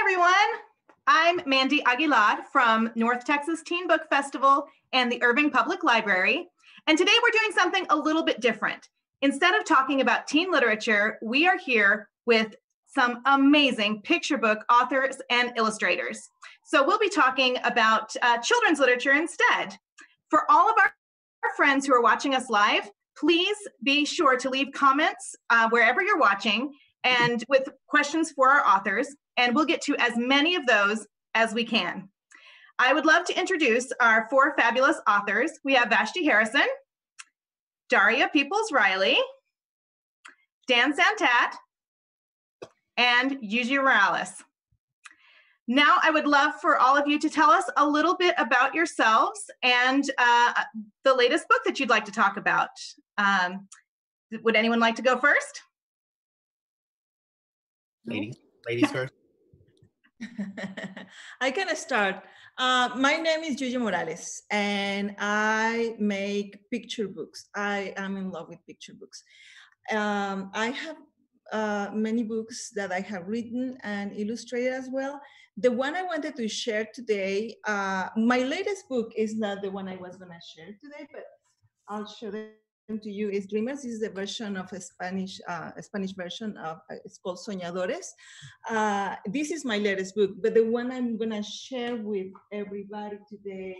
everyone. I'm Mandy Aguilar from North Texas Teen Book Festival and the Irving Public Library. And today we're doing something a little bit different. Instead of talking about teen literature, we are here with some amazing picture book authors and illustrators. So we'll be talking about uh, children's literature instead. For all of our, our, friends who are watching us live, please be sure to leave comments uh, wherever you're watching and with questions for our authors and we'll get to as many of those as we can. I would love to introduce our four fabulous authors. We have Vashti Harrison, Daria Peoples Riley, Dan Santat, and Yuyi Morales. Now, I would love for all of you to tell us a little bit about yourselves and uh, the latest book that you'd like to talk about. Um, would anyone like to go first? Ladies, ladies first. I can start. Uh, my name is Yuyi Morales, and I make picture books. I am in love with picture books. Um, I have uh, many books that I have written and illustrated as well. The one I wanted to share today, uh, my latest book is not the one I was going to share today, but I'll show them to you is Dreamers. This is a version of a Spanish, uh, a Spanish version of, uh, it's called Soñadores. Uh, this is my latest book, but the one I'm gonna share with everybody today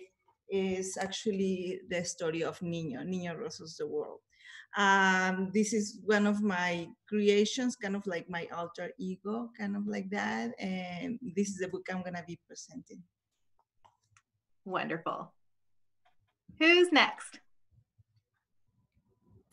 is actually the story of Niño, Niño Versus the World. Um, this is one of my creations, kind of like my alter ego, kind of like that. And this is the book I'm gonna be presenting. Wonderful. Who's next?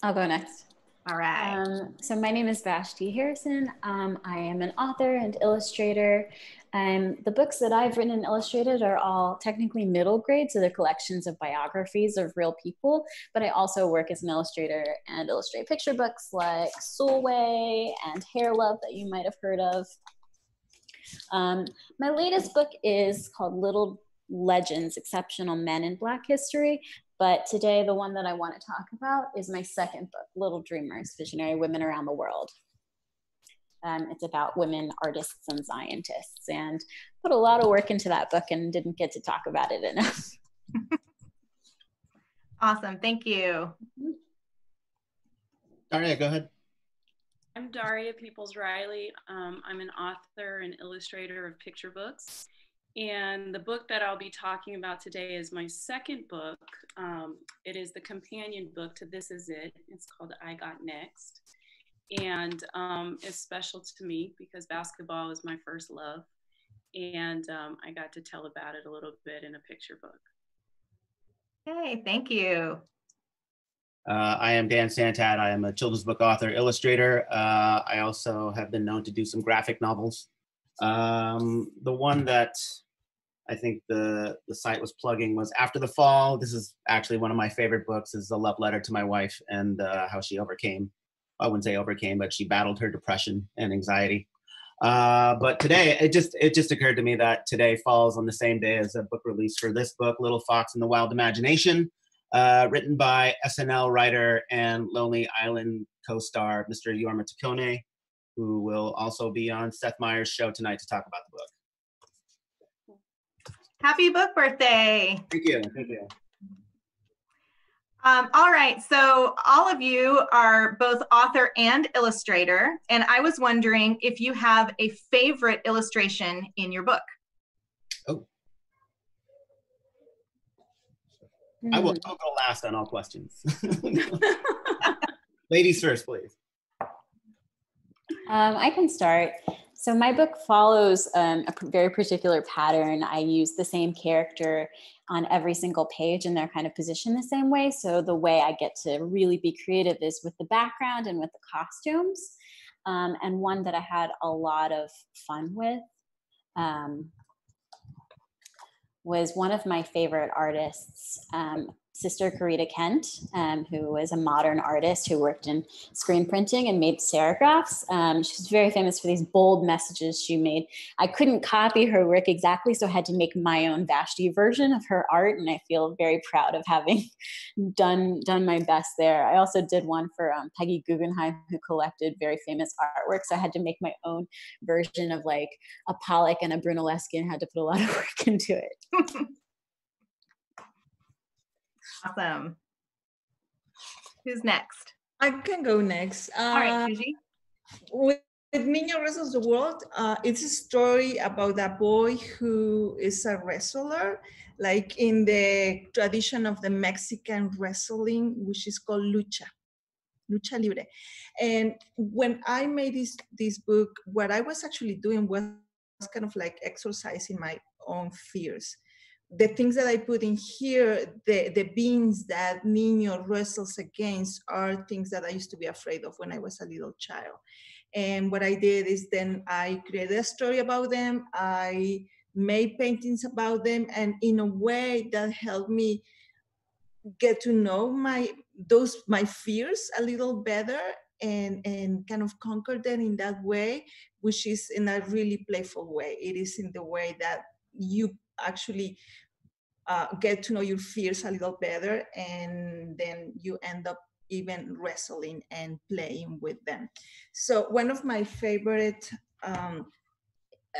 I'll go next. All right. Um, so my name is Vashti Harrison. Um, I am an author and illustrator. And the books that I've written and illustrated are all technically middle grade, so they're collections of biographies of real people. But I also work as an illustrator and illustrate picture books like Sulwe and Hair Love that you might have heard of. Um, my latest book is called Little Legends Exceptional Men in Black History. But today, the one that I want to talk about is my second book, Little Dreamers Visionary Women Around the World. Um, it's about women artists and scientists, and put a lot of work into that book and didn't get to talk about it enough. awesome. Thank you. Daria, go ahead. I'm Daria Peoples Riley. Um, I'm an author and illustrator of picture books. And the book that I'll be talking about today is my second book. Um, it is the companion book to This Is It. It's called I Got Next. And um, it's special to me because basketball was my first love. And um, I got to tell about it a little bit in a picture book. Hey, thank you. Uh, I am Dan Santat. I am a children's book author, illustrator. Uh, I also have been known to do some graphic novels. Um, the one that I think the the site was plugging was After the Fall. This is actually one of my favorite books. is a love letter to my wife and uh, how she overcame. I wouldn't say overcame, but she battled her depression and anxiety. Uh, but today, it just it just occurred to me that today falls on the same day as a book release for this book, Little Fox and the Wild Imagination, uh, written by SNL writer and Lonely Island co-star Mr. Jorma Taccone who will also be on Seth Meyers' show tonight to talk about the book. Happy book birthday. Thank you. Thank you. Um, all right, so all of you are both author and illustrator, and I was wondering if you have a favorite illustration in your book. Oh. I will I'll go last on all questions. Ladies first, please. Um, I can start. So my book follows um, a very particular pattern. I use the same character on every single page and they're kind of positioned the same way. So the way I get to really be creative is with the background and with the costumes. Um, and one that I had a lot of fun with um, was one of my favorite artists, um, sister Corita Kent, um, who was a modern artist who worked in screen printing and made serigraphs. Um, she's very famous for these bold messages she made. I couldn't copy her work exactly, so I had to make my own Vashti version of her art, and I feel very proud of having done done my best there. I also did one for um, Peggy Guggenheim, who collected very famous artwork, so I had to make my own version of like a Pollock and a Brancusi, and had to put a lot of work into it. Awesome. Who's next? I can go next. Uh, All right, uh, Gigi. With, with Niño Wrestles the World, uh, it's a story about a boy who is a wrestler, like in the tradition of the Mexican wrestling, which is called lucha, lucha libre. And when I made this this book, what I was actually doing was kind of like exercising my own fears the things that I put in here, the, the beings that Nino wrestles against are things that I used to be afraid of when I was a little child. And what I did is then I created a story about them. I made paintings about them, and in a way that helped me get to know my those my fears a little better and and kind of conquer them in that way, which is in a really playful way. It is in the way that you actually uh, get to know your fears a little better and then you end up even wrestling and playing with them so one of my favorite um,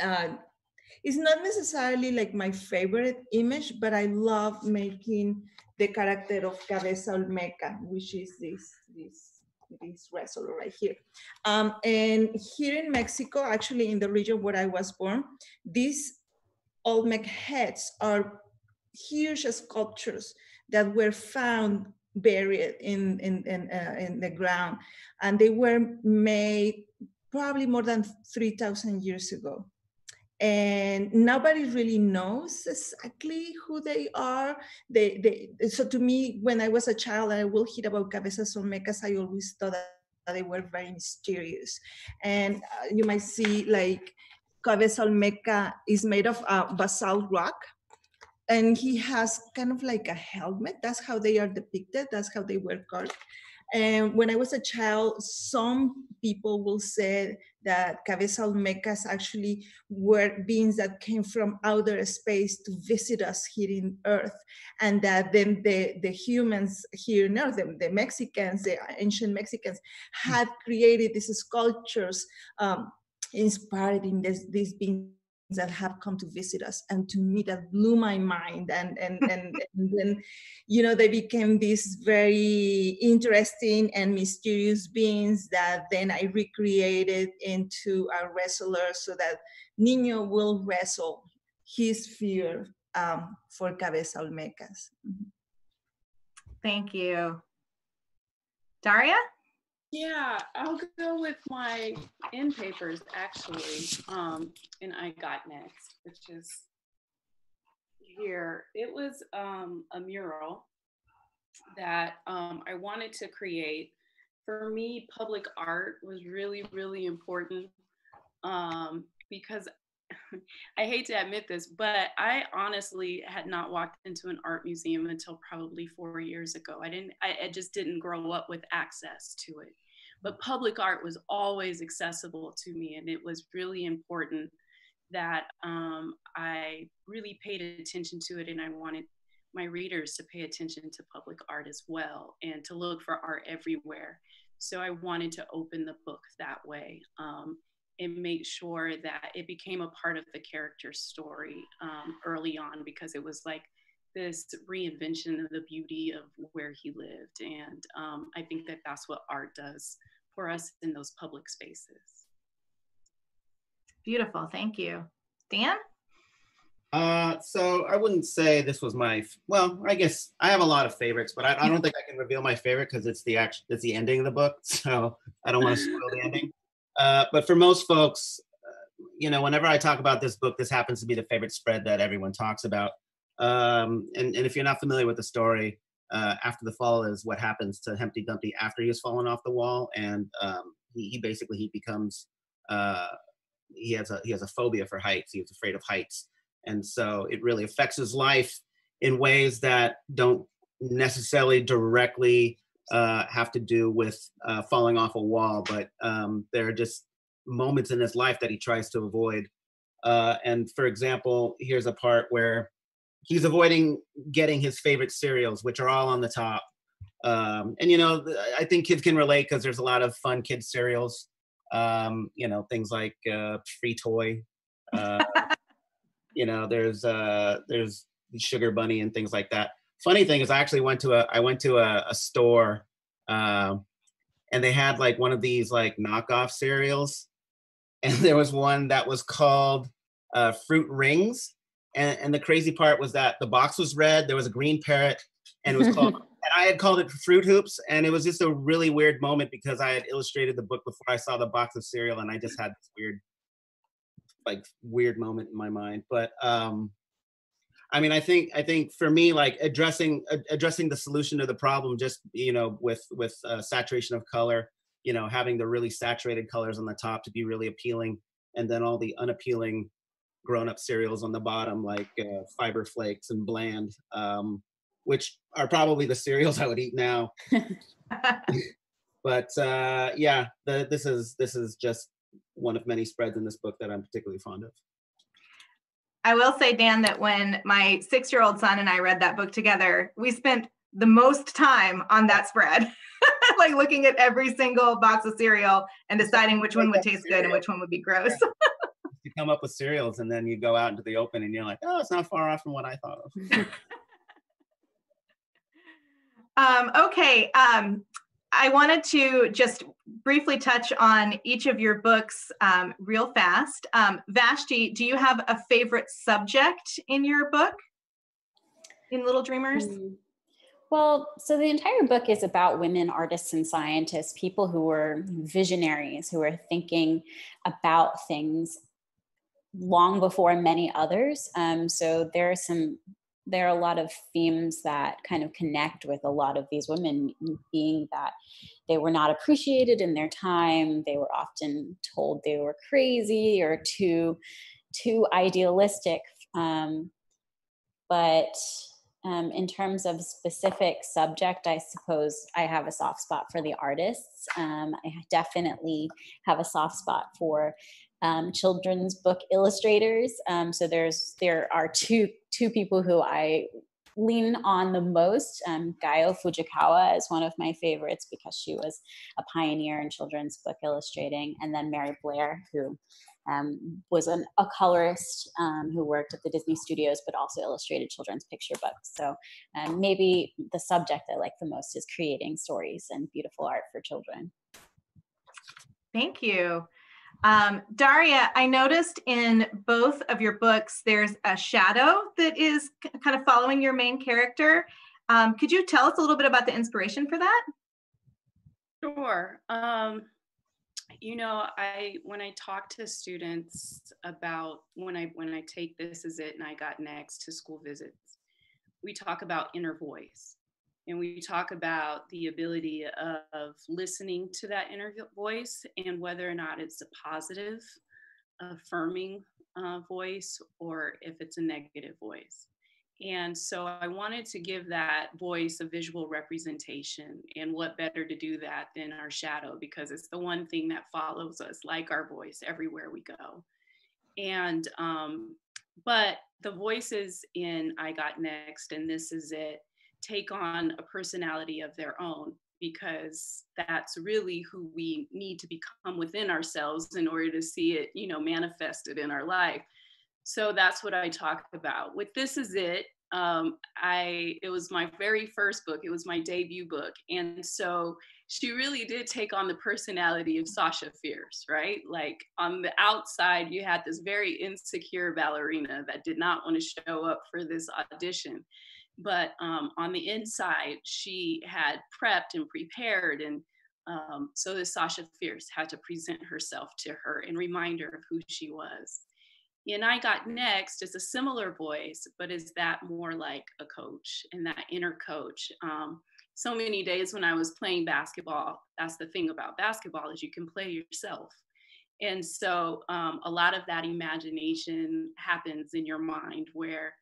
uh, it's not necessarily like my favorite image but i love making the character of cabeza olmeca which is this this this wrestler right here. Um, and here in Mexico, actually in the region where I was born, these Olmec heads are huge sculptures that were found buried in in in, uh, in the ground, and they were made probably more than three thousand years ago. And nobody really knows exactly who they are. They, they, so to me, when I was a child, and I will hear about cabezas olmecas. I always thought that they were very mysterious. And uh, you might see like cabeza olmeca is made of uh, basalt rock, and he has kind of like a helmet. That's how they are depicted. That's how they were called. And when I was a child, some people will say that cabeza olmecas actually were beings that came from outer space to visit us here in Earth, and that then the, the humans here in Earth, the, the Mexicans, the ancient Mexicans, had created these sculptures um, inspired in this, these beings that have come to visit us. And to me that blew my mind. And and and, and then you know they became these very interesting and mysterious beings that then i recreated into a wrestler so that nino will wrestle his fear um, for cabeza olmecas. Thank you. Daria yeah, I'll go with my endpapers actually, um, and I got next, which is here. It was um, a mural that um, I wanted to create. For me, public art was really, really important um, because I hate to admit this, but I honestly had not walked into an art museum until probably four years ago. I didn't, I, I just didn't grow up with access to it but public art was always accessible to me and it was really important that um, i really paid attention to it and i wanted my readers to pay attention to public art as well and to look for art everywhere. So i wanted to open the book that way um, and make sure that it became a part of the character's story um, early on because it was like this reinvention of the beauty of where he lived and um, i think that that's what art does for us in those public spaces. Beautiful. Thank you. Dan? Uh, so I wouldn't say this was my well. I guess I have a lot of favorites, but I, I don't think I can reveal my favorite because it's the act, it's the ending of the book. So I don't want to spoil the ending. Uh, but for most folks, uh, you know, whenever I talk about this book, this happens to be the favorite spread that everyone talks about. Um, and, and if you're not familiar with the story, uh, after the fall is what happens to Humpty Dumpty after he has fallen off the wall, and um, he, he, basically he becomes uh, he has a he has a phobia for heights. He He's afraid of heights, and so it really affects his life in ways that don't necessarily directly uh, have to do with uh, falling off a wall, but um, there are just moments in his life that he tries to avoid. Uh, and for example, here's a part where he's avoiding getting his favorite cereals, which are all on the top. Um, and you know, I think kids can relate because there's a lot of fun kids cereals. Um, you know, things like uh, Free Toy. Uh, you know, there's uh, there's Sugar Bunny and things like that. Funny thing is, I actually went to a I went to a, a store, uh, and they had like one of these like knockoff cereals, and there was one that was called uh, Fruit Rings, and, and the crazy part was that the box was red. There was a green parrot, and it was called. and I had called it Fruit Hoops, and it was just a really weird moment because I had illustrated the book before I saw the box of cereal, and I just had this weird, like weird moment in my mind. But um, I mean, I think I think for me, like addressing addressing the solution to the problem, just you know, with with uh, saturation of color, you know, having the really saturated colors on the top to be really appealing, and then all the unappealing grown-up cereals on the bottom like uh, fiber flakes and bland um, which are probably the cereals i would eat now. But uh, yeah the, this is this is just one of many spreads in this book that i'm particularly fond of. I will say dan that when my six-year-old son and i read that book together we spent the most time on that spread like looking at every single box of cereal and deciding which one would taste good and which one would be gross you come up with cereals and then you go out into the open and you're like, oh, it's not far off from what I thought of. um, okay. Um, I wanted to just briefly touch on each of your books um, real fast. Um, Vashti, do you have a favorite subject in your book, in Little Dreamers? Mm. Well, so the entire book is about women artists and scientists, people who were visionaries, who are thinking about things long before many others. Um, so there are some there are a lot of themes that kind of connect with a lot of these women being that they were not appreciated in their time. They were often told they were crazy or too too idealistic. Um, but um, in terms of specific subject i suppose i have a soft spot for the artists. Um, i definitely have a soft spot for um, children's book illustrators. Um, so there's there are two two people who I lean on the most. Um, Gyo Fujikawa is one of my favorites because she was a pioneer in children's book illustrating, and then Mary Blair, who um, was an, a colorist um, who worked at the Disney Studios, but also illustrated children's picture books. So um, maybe the subject I like the most is creating stories and beautiful art for children. Thank you. Um, Daria, I noticed in both of your books there's a shadow that is kind of following your main character. Um, could you tell us a little bit about the inspiration for that? Sure. Um, you know, I when I talk to students about when I when I take this is it and I got next to school visits, we talk about inner voice and we talk about the ability of listening to that inner voice and whether or not it's a positive affirming uh, voice or if it's a negative voice. And so i wanted to give that voice a visual representation and what better to do that than our shadow because it's the one thing that follows us like our voice everywhere we go. And um, but the voices in i got next and this is it take on a personality of their own because that's really who we need to become within ourselves in order to see it you know manifested in our life. So that's what i talk about. With this is it um, i it was my very first book. It was my debut book. And so she really did take on the personality of sasha fierce right? Like on the outside you had this very insecure ballerina that did not want to show up for this audition but um, on the inside, she had prepped and prepared. And um, so the Sasha Fierce had to present herself to her and remind her of who she was. And I Got Next is a similar voice, but is that more like a coach and that inner coach? Um, so many days when I was playing basketball, that's the thing about basketball is you can play yourself. And so um, a lot of that imagination happens in your mind where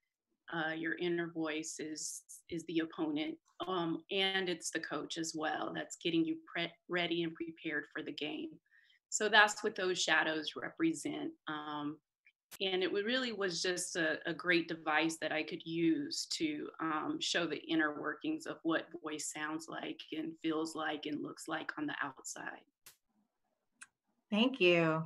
uh, your inner voice is is the opponent, um, and it's the coach as well. That's getting you pre- ready and prepared for the game. So that's what those shadows represent. Um, and it really was just a, a, great device that I could use to um, show the inner workings of what voice sounds like and feels like and looks like on the outside. Thank you.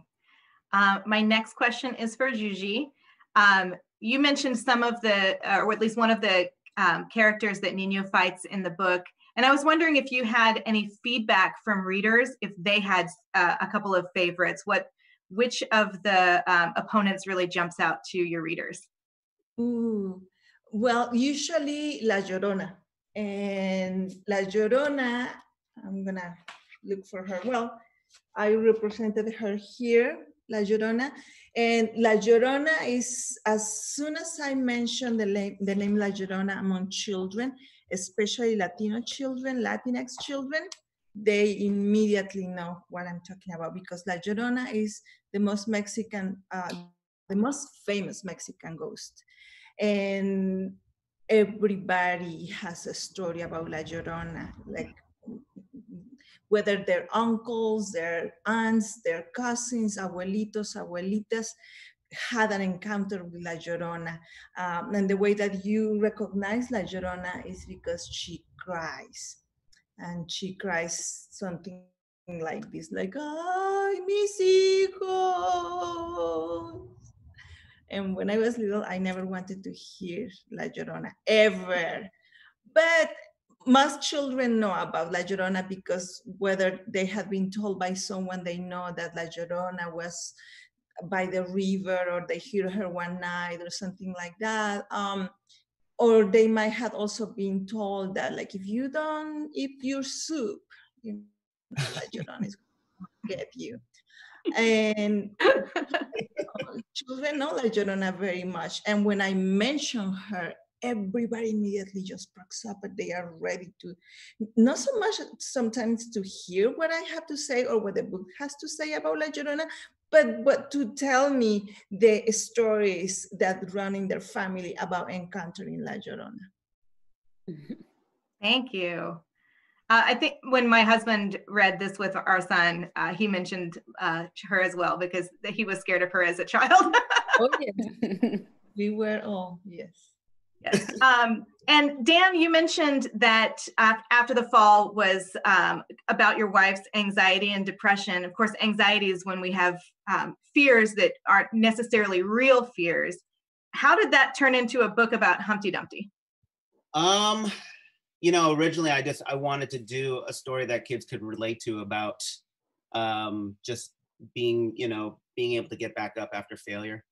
Uh, my next question is for Yuyi. Um, you mentioned some of the, uh, or at least one of the um, characters that Nino fights in the book. And I was wondering if you had any feedback from readers, if they had uh, a couple of favorites. What which of the um, opponents really jumps out to your readers? Ooh, well, usually La Llorona. And La Llorona, I'm gonna look for her. Well, I represented her here, La Llorona. And La Llorona is, as soon as I mention the, name, the name La Llorona among children, especially Latino children, Latinx children, they immediately know what I'm talking about because La Llorona is the most Mexican, uh, the most famous Mexican ghost. And everybody has a story about La Llorona, like whether their uncles, their aunts, their cousins, abuelitos, abuelitas, had an encounter with La Llorona. Um, and the way that you recognize La Llorona is because she cries and she cries something like this, like, ay, mis hijos. And when I was little, I never wanted to hear La Llorona, ever. But most children know about La Llorona because whether they had been told by someone they know that La Llorona was by the river or they hear her one night or something like that. Um, or they might have also been told that like if you don't eat your soup you know like Jordan is going to get you and children know La Llorona very much and when i mention her everybody immediately just perks up and they are ready to not so much sometimes to hear what i have to say or what the book has to say about la llorona but but to tell me the stories that run in their family about encountering La Llorona. Thank you. Uh, I think when my husband read this with our son, uh, he mentioned uh, her as well because he was scared of her as a child. oh yes, we were all yes. Um, and Dan, you mentioned that after the fall was um, about your wife's anxiety and depression. Of course, anxiety is when we have um, fears that aren't necessarily real fears. How did that turn into a book about Humpty Dumpty? Um, you know, originally I just I wanted to do a story that kids could relate to about um, just being, you know, being able to get back up after failure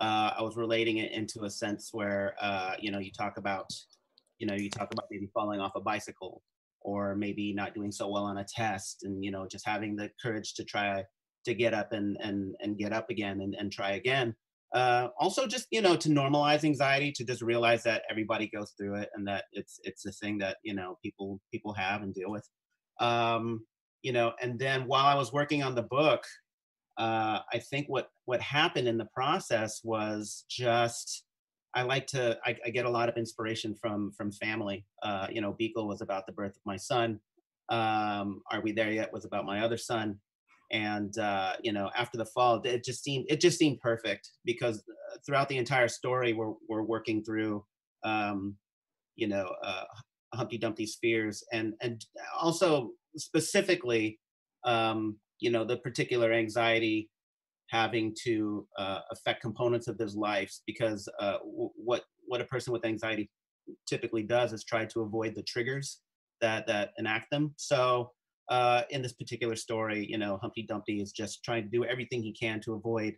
uh, I was relating it into a sense where uh, you know you talk about you know you talk about maybe falling off a bicycle or maybe not doing so well on a test and you know just having the courage to try to get up and and and get up again and, and try again. Uh, also just you know to normalize anxiety to just realize that everybody goes through it and that it's it's a thing that you know people people have and deal with. Um, you know and then while i was working on the book uh, I think what what happened in the process was just I like to I, I get a lot of inspiration from from family. Uh, you know, Beekle was about the birth of my son. Um, Are we there yet? Was about my other son. And uh, you know, after the fall, it just seemed it just seemed perfect because uh, throughout the entire story, we're we're working through, um, you know, uh, Humpty Dumpty's fears, and and also specifically, um, you know the particular anxiety having to uh, affect components of their lives because uh, w- what what a person with anxiety typically does is try to avoid the triggers that that enact them. So uh, in this particular story you know humpty dumpty is just trying to do everything he can to avoid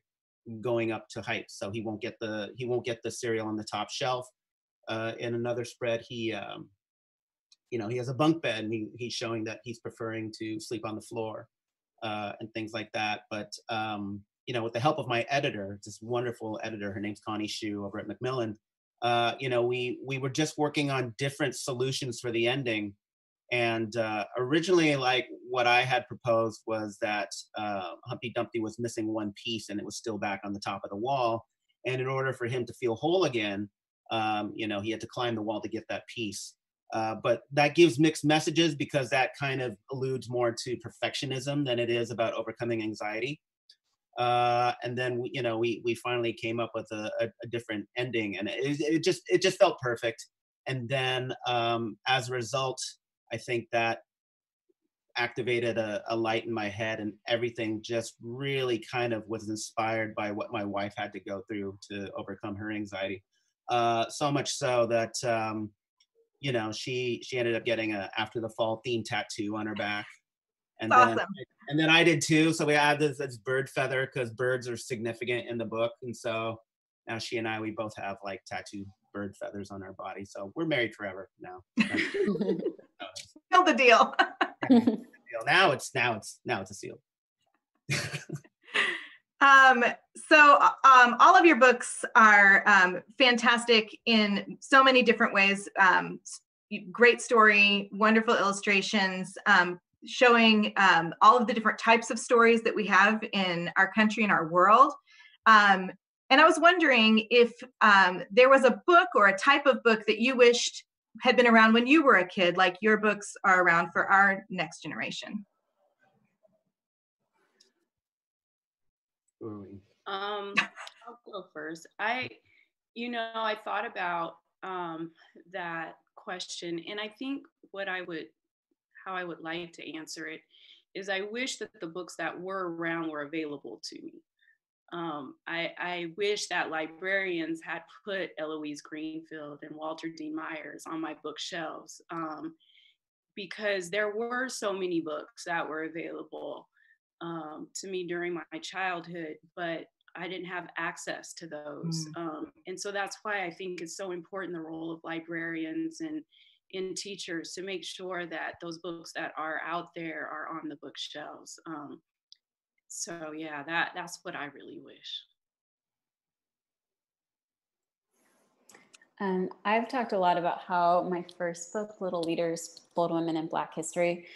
going up to heights so he won't get the he won't get the cereal on the top shelf. Uh, in another spread he um, you know he has a bunk bed and he, he's showing that he's preferring to sleep on the floor uh, and things like that. But um, you know, with the help of my editor, this wonderful editor, her name's Connie Hsu over at Macmillan. Uh, you know, we we were just working on different solutions for the ending, and uh, originally, like what I had proposed was that uh, Humpty Dumpty was missing one piece, and it was still back on the top of the wall. And in order for him to feel whole again, Um, you know, he had to climb the wall to get that piece. Uh, but that gives mixed messages because that kind of alludes more to perfectionism than it is about overcoming anxiety. Uh, and then you know we we finally came up with a, a, a different ending, and it, it, just it just felt perfect. And then um, as a result, I think that activated a, a light in my head, and everything just really kind of was inspired by what my wife had to go through to overcome her anxiety. Uh, so much so that um, you know she she ended up getting a after the fall theme tattoo on her back. And That's then awesome. and then i did too. So we had this, this bird feather because birds are significant in the book. And so now she and i we both have like tattooed bird feathers on our body. So we're married forever now. Seal the deal. now it's now it's now it's a seal Um, so, um, all of your books are um, fantastic in so many different ways. Um, great story, wonderful illustrations, um, showing um, all of the different types of stories that we have in our country and our world. And I was wondering if there was a book or a type of book that you wished had been around when you were a kid, like your books are around for our next generation. Um, I'll go first. I, you know, I thought about um, that question, and I think what I would, how I would like to answer it, is I wish that the books that were around were available to me. Um, I, I wish that librarians had put Eloise Greenfield and Walter D. Myers on my bookshelves um, because there were so many books that were available um, to me during my childhood, but I didn't have access to those. Um, and so that's why I think it's so important the role of librarians and in teachers to make sure that those books that are out there are on the bookshelves. Um, so yeah, that that's what I really wish. Um, I've talked a lot about how my first book, Little Leaders, Bold Women in Black History,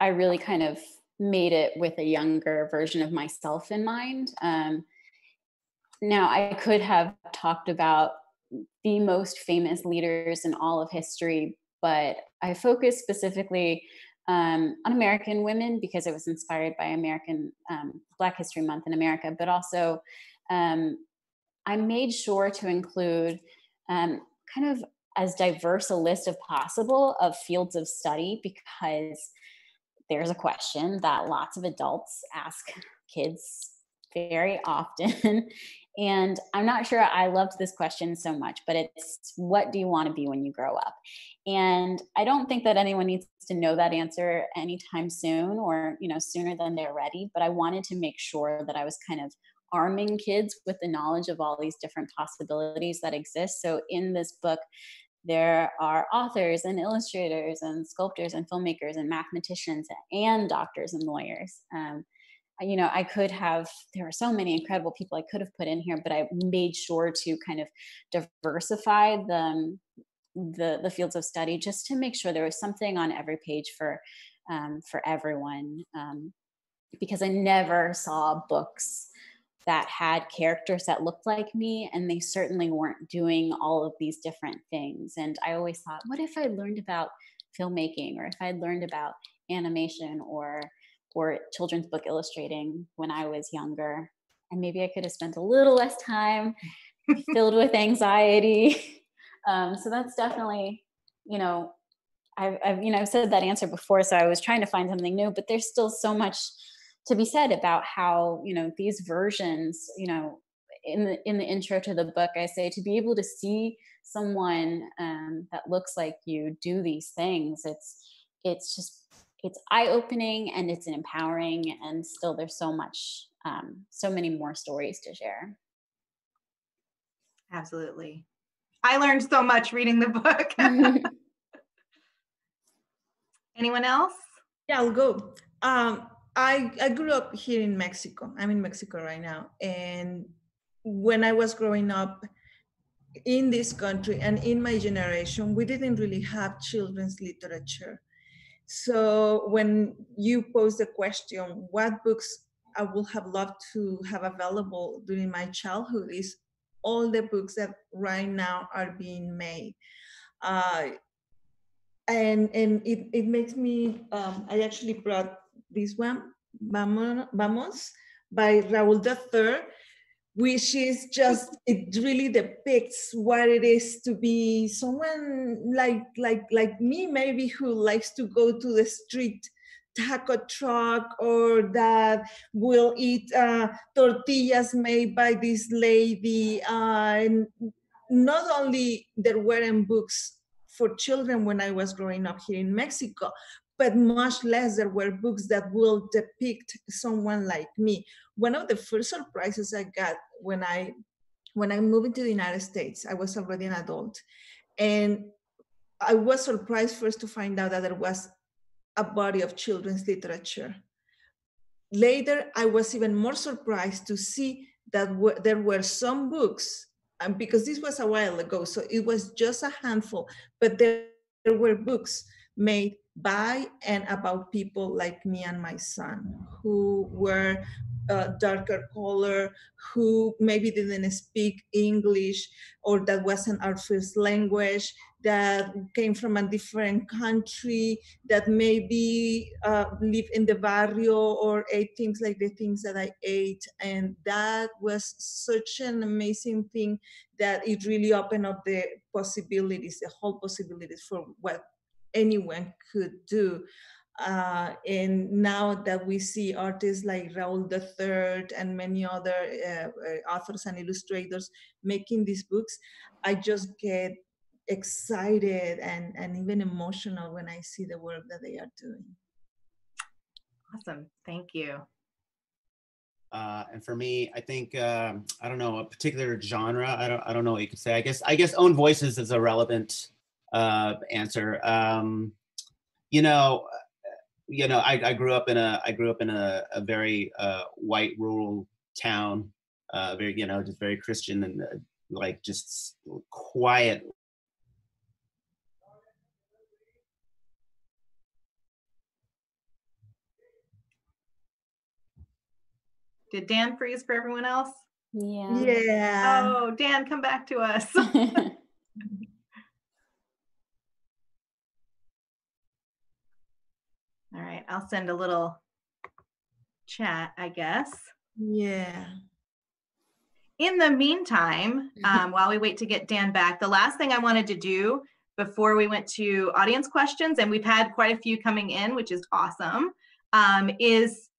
I really kind of made it with a younger version of myself in mind. Um, now, I could have talked about the most famous leaders in all of history, but I focused specifically um, on American women because it was inspired by American um, Black History Month in America, but also um, I made sure to include um, kind of as diverse a list of possible of fields of study because there's a question that lots of adults ask kids very often. and I'm not sure I loved this question so much, but it's what do you want to be when you grow up? And I don't think that anyone needs to know that answer anytime soon or, you know, sooner than they're ready. But I wanted to make sure that I was kind of arming kids with the knowledge of all these different possibilities that exist. So in this book, there are authors and illustrators and sculptors and filmmakers and mathematicians and doctors and lawyers. Um, you know, I could have, there are so many incredible people I could have put in here, but I made sure to kind of diversify the, the, the fields of study just to make sure there was something on every page for, um, for everyone. Um, because I never saw books that had characters that looked like me and they certainly weren't doing all of these different things. And i always thought what if i learned about filmmaking or if i'd learned about animation or or children's book illustrating when i was younger and maybe i could have spent a little less time filled with anxiety? Um, so that's definitely you know I've, I've you know i've said that answer before so i was trying to find something new but there's still so much to be said about how you know these versions you know in the in the intro to the book i say to be able to see someone um, that looks like you do these things it's it's just it's eye-opening and it's empowering and still there's so much um, so many more stories to share Absolutely. I learned so much reading the book. Anyone else? Yeah, I'll go. Um, I I grew up here in Mexico. I'm in Mexico right now, and when I was growing up in this country and in my generation, we didn't really have children's literature. So when you pose the question, what books I would have loved to have available during my childhood is all the books that right now are being made. Uh, and and it, it makes me, um, I actually brought this one, Vamos, Vamos by Raul III, which is just it really depicts what it is to be someone like like like me maybe who likes to go to the street taco truck or that will eat uh, tortillas made by this lady. Uh, and not only there weren't books for children when i was growing up here in mexico but much less there were books that will depict someone like me. One of the first surprises I got when I when I moved to the United States, I was already an adult, and I was surprised first to find out that there was a body of children's literature. Later, I was even more surprised to see that there were some books, and because this was a while ago, so it was just a handful, but there, there were books made by and about people like me and my son who were uh, darker color, who maybe didn't speak English or that wasn't our first language, that came from a different country, that maybe uh, live in the barrio or ate things like the things that I ate. And that was such an amazing thing that it really opened up the possibilities, the whole possibilities for what anyone could do. Uh, and now that we see artists like Raul III and many other uh, uh, authors and illustrators making these books, I just get excited and, and even emotional when I see the work that they are doing. Awesome. Thank you. Uh, and for me, I think um, I don't know a particular genre. I don't I don't know what you could say. I guess I guess own voices is a relevant uh, answer. Um, you know, you know, I, I, grew up in a I grew up in a, a very uh, white rural town, uh, very you know, just very Christian and uh, like just quiet. Did Dan freeze for everyone else? Yeah. Yeah. Oh, Dan, come back to us. All right, I'll send a little chat, I guess. Yeah. In the meantime, um, while we wait to get Dan back, the last thing I wanted to do before we went to audience questions, and we've had quite a few coming in, which is awesome, um, is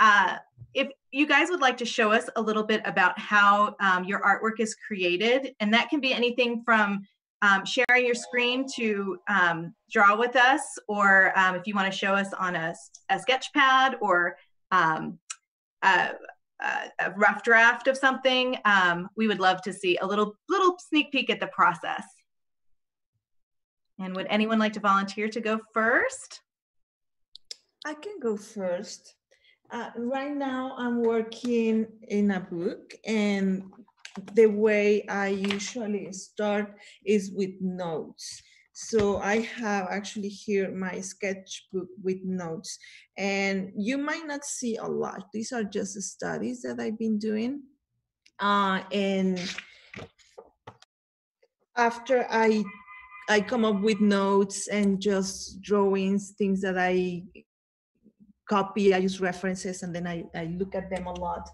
uh, if you guys would like to show us a little bit about how um, your artwork is created, and that can be anything from um, sharing your screen to um, draw with us, or um, if you want to show us on a, a sketch pad or um, a, a, rough draft of something, um, we would love to see a little little sneak peek at the process. And would anyone like to volunteer to go first? I can go first. Uh, right now, I'm working in a book, and the way I usually start is with notes. So I have actually here my sketchbook with notes and you might not see a lot. These are just studies that I've been doing. Uh, and after I I come up with notes and just drawings, things that I copy, I use references and then I, I look at them a lot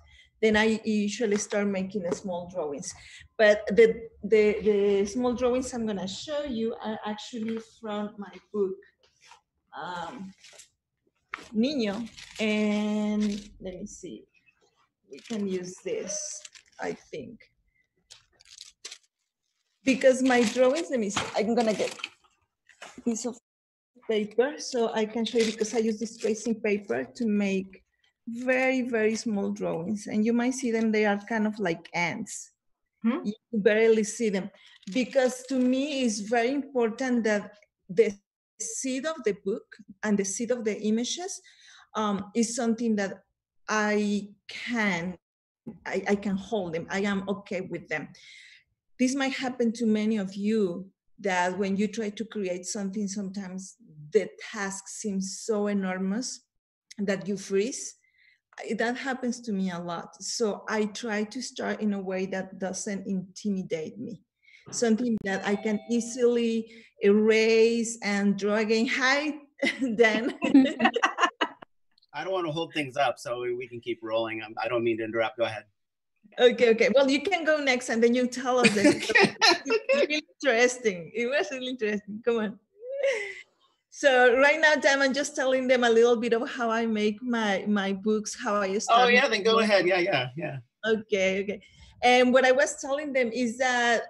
then I usually start making small drawings. But the, the, the small drawings I'm gonna show you are actually from my book, um, Niño. And let me see, we can use this, I think. Because my drawings, let me see, I'm gonna get a piece of paper so I can show you because I use this tracing paper to make very, very small drawings. And you might see them, they are kind of like ants. Hmm? You barely see them. Because to me, it's very important that the seed of the book and the seed of the images um, is something that I can, I, I can hold them. I am okay with them. This might happen to many of you that when you try to create something, sometimes the task seems so enormous that you freeze that happens to me a lot. So I try to start in a way that doesn't intimidate me. Something that I can easily erase and draw again. Hi, Dan. I don't want to hold things up, so we can keep rolling. I don't mean to interrupt. Go ahead. Okay, okay. Well, you can go next, and then you tell us. it's really interesting. It was really interesting. Come on. So right now, Dan, I'm just telling them a little bit of how I make my my books, how I oh, start. Oh yeah, then go ahead. Yeah, yeah, yeah. Okay, okay. And what I was telling them is that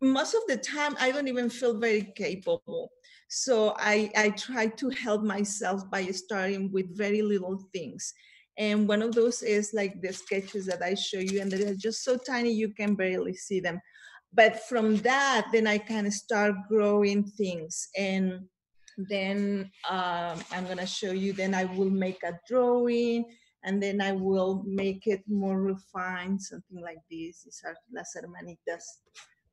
most of the time I don't even feel very capable. So I, I try to help myself by starting with very little things. And one of those is like the sketches that I show you, and they're just so tiny you can barely see them. But from that, then I can start growing things. And then um, I'm gonna show you, then I will make a drawing and then I will make it more refined, something like this. These are las hermanitas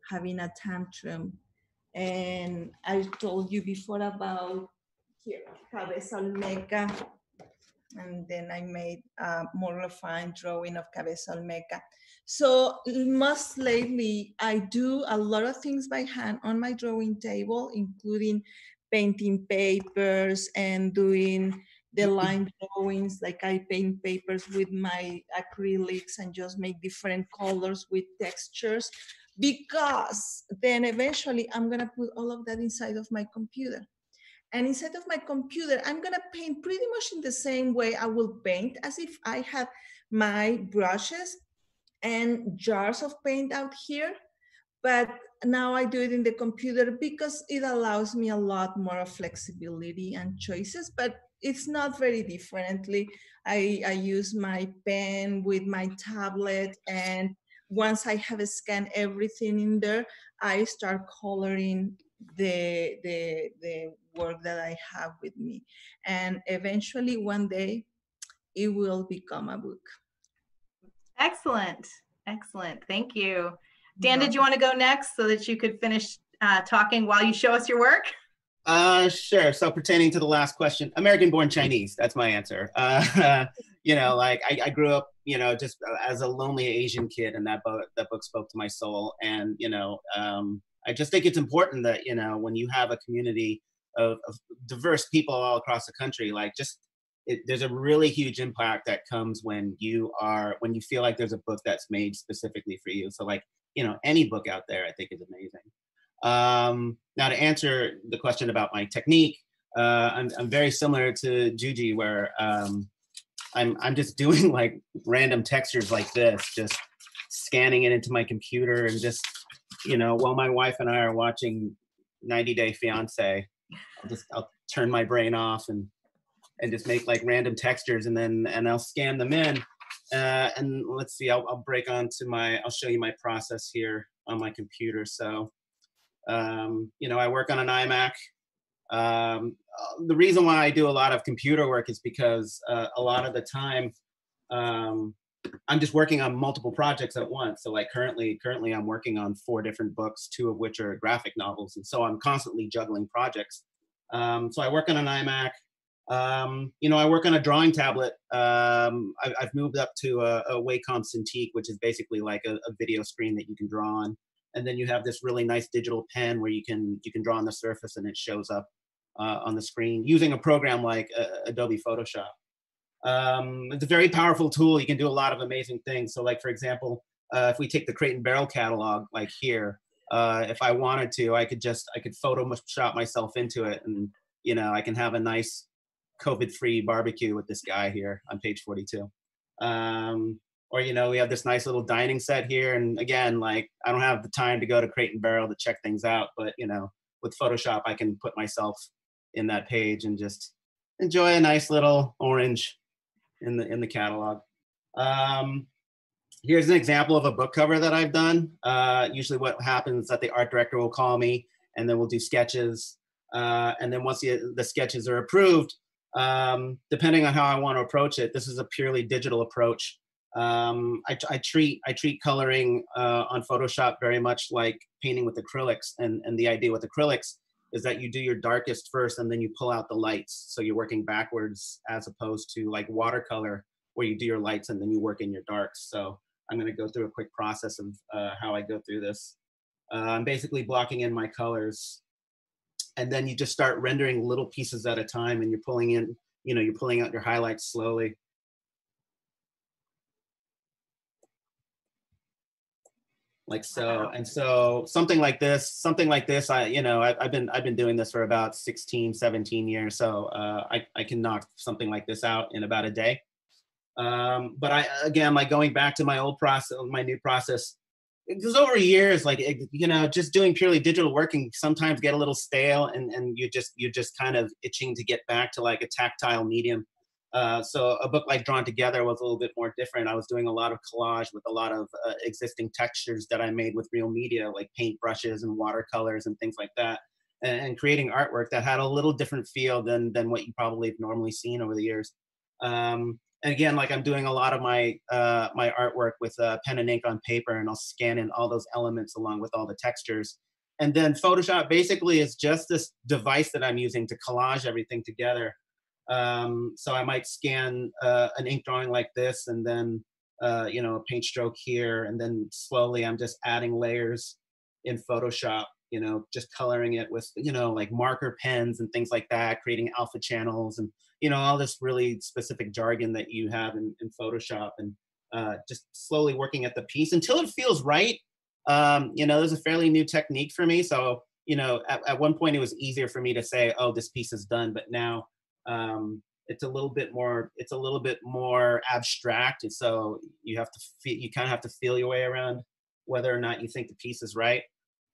having a tantrum. And I told you before about here, Cabeza Olmeca, and then I made a more refined drawing of Cabeza Olmeca. So most lately, I do a lot of things by hand on my drawing table, including painting papers and doing the mm-hmm. line drawings like i paint papers with my acrylics and just make different colors with textures because then eventually i'm going to put all of that inside of my computer and inside of my computer i'm going to paint pretty much in the same way i will paint as if i had my brushes and jars of paint out here but now I do it in the computer because it allows me a lot more flexibility and choices, but it's not very differently. I, I use my pen with my tablet and once I have scanned everything in there, I start coloring the, the, the work that I have with me. And eventually one day it will become a book. Excellent. Excellent. Thank you. Dan, did you want to go next so that you could finish uh, talking while you show us your work? Uh, sure. So pertaining to the last question, American-born Chinese. That's my answer. Uh, you know, like I, I, grew up, you know, just as a lonely Asian kid, and that book that book spoke to my soul. And you know, um, I just think it's important that you know when you have a community of, of diverse people all across the country, like just it, there's a really huge impact that comes when you are when you feel like there's a book that's made specifically for you. So like you know any book out there i think is amazing. Um, now to answer the question about my technique uh, I'm, I'm very similar to Yuyi where um, I'm, I'm just doing like random textures like this just scanning it into my computer and just you know while my wife and i are watching 90 day fiance i'll just i'll turn my brain off and and just make like random textures and then and i'll scan them in uh, and let's see, I'll, I'll break onto my, I'll show you my process here on my computer. So, um, you know, I work on an iMac. Um, the reason why I do a lot of computer work is because uh, a lot of the time um, I'm just working on multiple projects at once. So like currently, currently I'm working on four different books, two of which are graphic novels. And so I'm constantly juggling projects. Um, so I work on an iMac. Um, you know, I work on a drawing tablet. Um, I, have moved up to a, a Wacom Cintiq, which is basically like a, a, video screen that you can draw on. And then you have this really nice digital pen where you can you can draw on the surface and it shows up uh, on the screen using a program like uh, Adobe Photoshop. Um, it's a very powerful tool. You can do a lot of amazing things. So, like for example, uh, if we take the Crate and Barrel catalog, like here, uh, if I wanted to, I could just I could Photoshop myself into it, and you know I can have a nice COVID free barbecue with this guy here on page 42. Um, or, you know, we have this nice little dining set here. And again, like, I don't have the time to go to Crate and Barrel to check things out, but, you know, with Photoshop, I can put myself in that page and just enjoy a nice little orange in the in the catalog. Um, here's an example of a book cover that I've done. Uh, usually, what happens is that the art director will call me, and then we'll do sketches. Uh, and then once the, the sketches are approved, um, depending on how I want to approach it. This is a purely digital approach. Um, I, I, treat I treat coloring uh, on Photoshop very much like painting with acrylics, and and the idea with acrylics is that you do your darkest first, and then you pull out the lights. So you're working backwards as opposed to like watercolor, where you do your lights and then you work in your darks. So I'm going to go and then you just start rendering little pieces at a time, and you're pulling in, you know, you're pulling out your highlights slowly. like so and so something like this something like this i you know I, have been i've been doing this for about 16 17 years so uh, I, I can knock something like this out in about a day um, but i again like going back to my old process my new process because over years like you know just doing purely digital work can sometimes get a little stale and and you just you're just kind of itching to get back to like a tactile medium uh, so a book like Drawn Together was a little bit more different. I was doing a lot of collage with a lot of uh, existing textures that I made with real media, like paint brushes and watercolors and things like that, and, and creating artwork that had a little different feel than than what you probably have normally seen over the years. Um, and again, like I'm doing a lot of my uh, my artwork with uh, pen and ink on paper, and I'll scan in all those elements along with all the textures. And then Photoshop basically is just this device that I'm using to collage everything together. Um, so I might scan uh, an ink drawing like this and then, uh, you know, a paint stroke here. And then slowly I'm just adding layers in Photoshop, you know, just coloring it with, you know, like marker pens and things like that, creating alpha channels and, you know, all this really specific jargon that you have in, in Photoshop and uh, just slowly working at the piece until it feels right. Um, you know, there's a fairly new technique for me. So, you know, at, at one point it was easier for me to say, oh, this piece is done. But now, um, it's a little bit more it's a little bit more abstract and so you have to feel, you kind of have to feel your way around whether or not you think the piece is right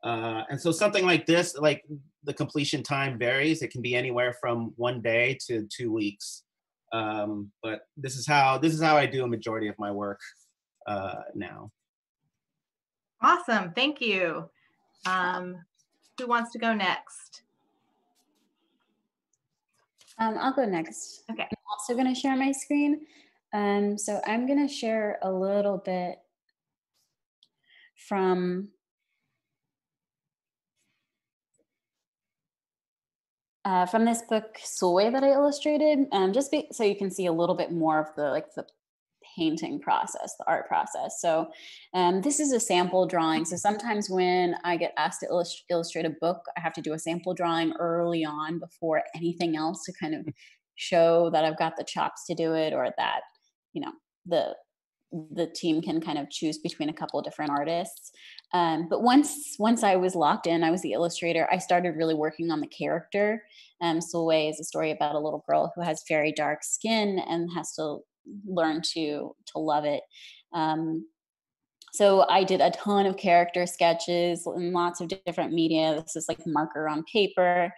uh, and so something like this like the completion time varies it can be anywhere from one day to two weeks um, but this is how this is how i do a majority of my work uh, now awesome thank you um, who wants to go next um, I'll go next. Okay. I'm also going to share my screen. Um, so I'm going to share a little bit from uh, from this book Soy that I illustrated, um, just be, so you can see a little bit more of the like the painting process, the art process. So um, this is a sample drawing. So sometimes when I get asked to illust- illustrate a book, I have to do a sample drawing early on before anything else to kind of show that I've got the chops to do it or that, you know, the the team can kind of choose between a couple different artists. Um, but once once I was locked in, I was the illustrator. I started really working on the character. Um, Sulwe is a story about a little girl who has very dark skin and has to learn to to love it. Um, so I did a ton of character sketches in lots of different media. This is like marker on paper.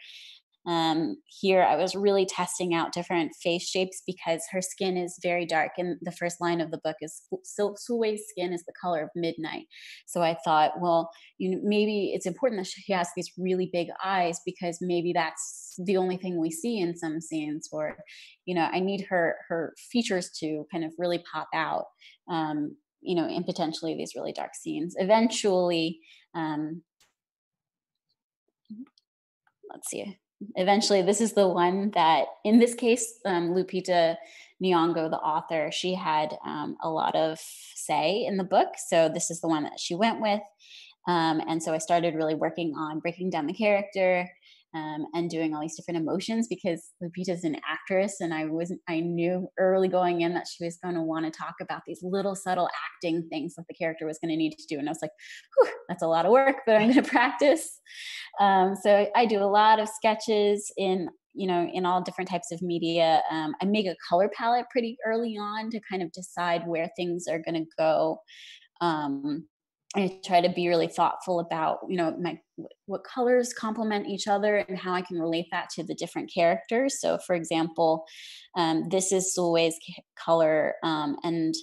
Um, here I was really testing out different face shapes because her skin is very dark. And the first line of the book is Sulwe's skin is the color of midnight. So I thought, well, you know, maybe it's important that she has these really big eyes because maybe that's the only thing we see in some scenes. Or, you know, I need her her features to kind of really pop out. Um, you know, in potentially these really dark scenes. Eventually, um, let's see eventually this is the one that in this case um, lupita nyong'o the author she had um, a lot of say in the book. So this is the one that she went with. Um, and so i started really working on breaking down the character um, and doing all these different emotions because Lupita's an actress, and I wasn't. I knew early going in that she was going to want to talk about these little subtle acting things that the character was going to need to do, and I was like, "That's a lot of work, but I'm going to practice." Um, so I do a lot of sketches in you know in all different types of media um, i make a color palette pretty early on to kind of decide where things are going to go um, I try to be really thoughtful about, you know, my what colors complement each other and how I can relate that to the different characters. So, for example, um, this is Sulwe's color, um, and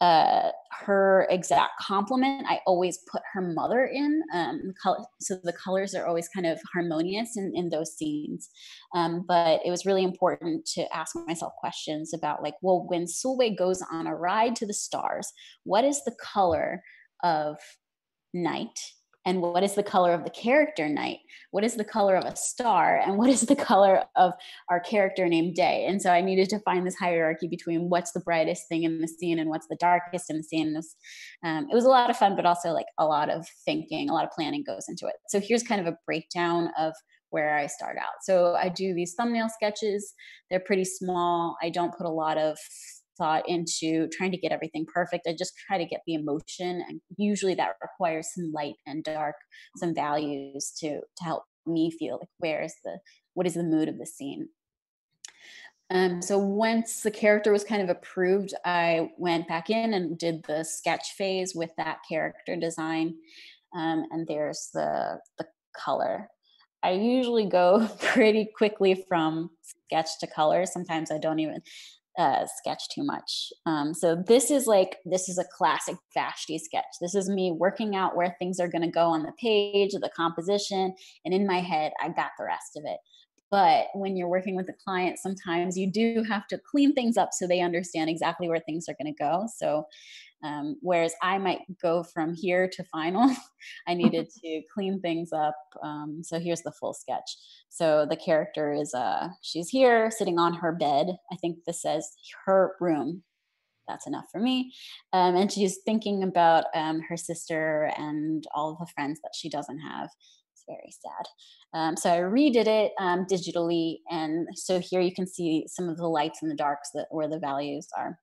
uh, her exact complement. I always put her mother in, um, so the colors are always kind of harmonious in, in those scenes. Um, but it was really important to ask myself questions about, like, well, when Sulway goes on a ride to the stars, what is the color? Of night and what is the color of the character night what is the color of a star and what is the color of our character named day and so i needed to find this hierarchy between what's the brightest thing in the scene and what's the darkest in the scene it was, um, it was a lot of fun but also like a lot of thinking a lot of planning goes into it so here's kind of a breakdown of where I start out. So I do these thumbnail sketches. They're pretty small. I don't put a lot of thought into trying to get everything perfect. I just try to get the emotion, and usually that requires some light and dark, some values to to help me feel like where is the what is the mood of the scene. Um, so once the character was kind of approved, I went back in and did the sketch phase with that character design. Um, and there's the the color. I usually go pretty quickly from sketch to color. Sometimes I don't even uh, sketch too much. Um, so this is like this is a classic Vashti sketch. This is me working out where things are going to go on the page, the composition, and in my head, I got the rest of it. But when you're working with a client, sometimes you do have to clean things up so they understand exactly where things are going to go. So um, whereas I might go from here to final, I needed to clean things up. Um, so here's the full sketch. So the character is uh, she's here sitting on her bed. I think this says her room. That's enough for me. Um, and she's thinking about um, her sister and all of the friends that she doesn't have. It's very sad. Um, so I redid it um, digitally, and so here you can see some of the lights and the darks that where the values are